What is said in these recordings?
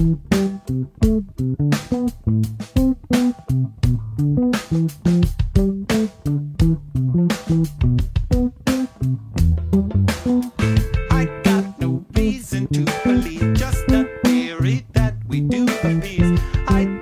I got no reason to believe, just a theory that we do. I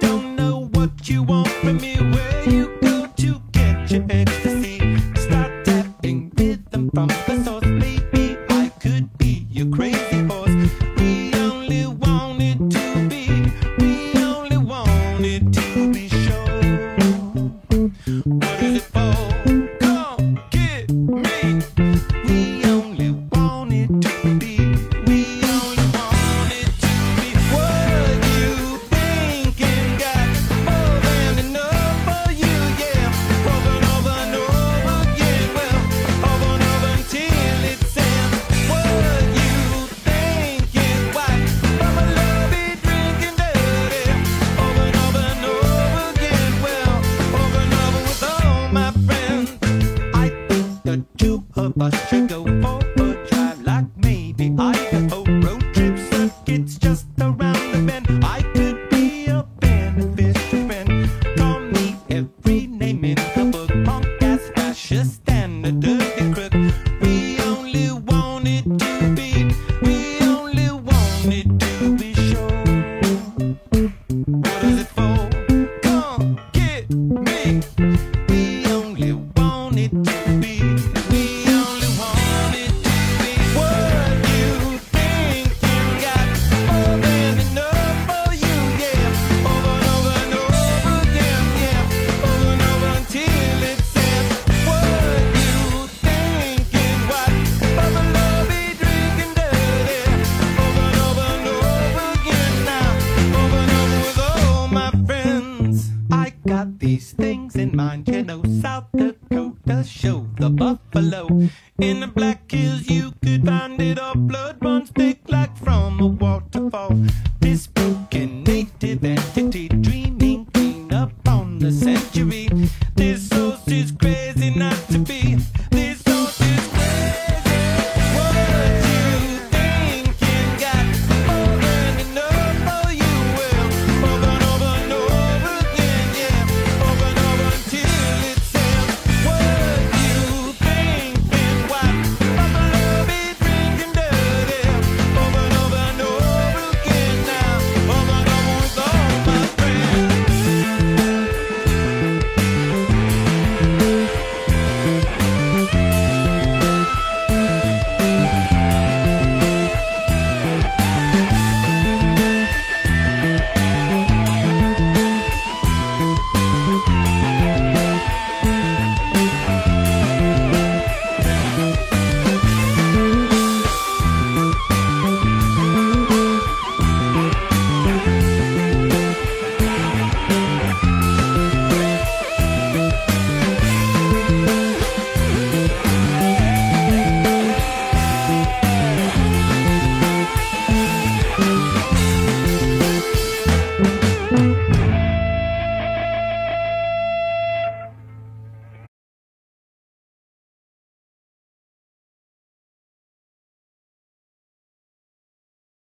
my friends. I think the two of us should go for a drive like maybe Idaho road trip circuits just around the bend. I could be a beneficial friend. Call me every name in the book. Punk ass fascist and dirty crook. We only want it to be. We only want it to be sure. What is it for? Come get me. Got these things in mind, you know, South Dakota show the buffalo. In the Black Hills, you could find it all. Blood runs thick